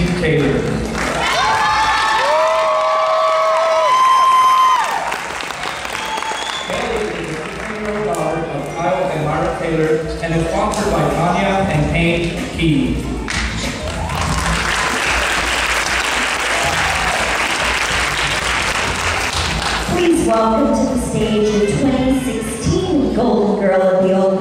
Steve Taylor. and is sponsored by Tanya and Paige Key. Please welcome to the stage the 2016 Golden Girl of the Old